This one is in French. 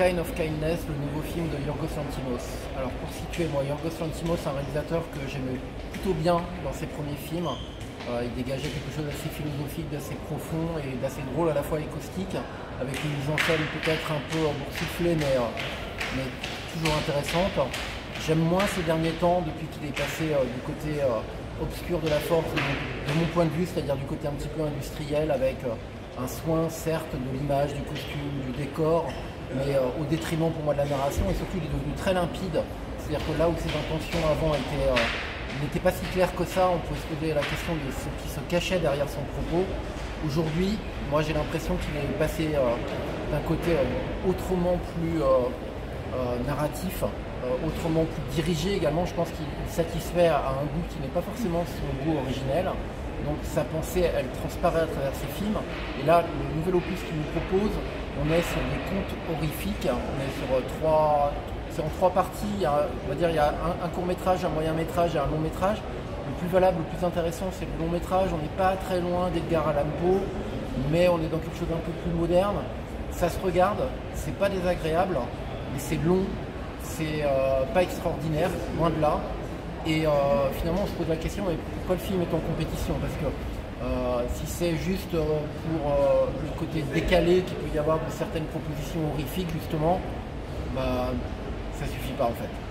Kind of Kindness, le nouveau film de Yorgos Lantimos. Alors pour situer, moi, Yorgos Lantimos, un réalisateur que j'aimais plutôt bien dans ses premiers films. Euh, il dégageait quelque chose d'assez philosophique, d'assez profond et d'assez drôle à la fois et caustique, avec une mise en scène peut-être un peu boursouflée, mais, euh, mais toujours intéressante. J'aime moins ces derniers temps, depuis qu'il est passé euh, du côté obscur de la force, de mon, point de vue, c'est-à-dire du côté un petit peu industriel, avec un soin certes de l'image, du costume, du décor, mais euh, au détriment pour moi de la narration et surtout il est devenu très limpide. C'est-à-dire que là où ses intentions avant euh, n'étaient pas si claires que ça, on pouvait se poser la question de ce qui se cachait derrière son propos. Aujourd'hui, moi j'ai l'impression qu'il est passé euh, d'un côté autrement plus narratif, autrement plus dirigé également. Je pense qu'il satisfait à un goût qui n'est pas forcément son goût originel. Donc sa pensée, elle transparaît à travers ses films. Et là, le nouvel opus qu'il nous propose, on est sur des contes horrifiques. On est sur euh, trois, c'est en trois parties. on va dire, il y a un, court métrage, un moyen métrage et un long métrage. Le plus valable, le plus intéressant, c'est le long métrage. On n'est pas très loin d'Edgar Allan Poe, mais on est dans quelque chose d'un peu plus moderne. Ça se regarde, c'est pas désagréable, mais c'est long, c'est euh, pas extraordinaire, loin de là. Et euh, finalement, on se pose la question pourquoi le film est en compétition? Parce que euh, si c'est juste euh, pour le côté décalé qu'il peut y avoir de certaines propositions horrifiques, justement, bah, ça suffit pas en fait.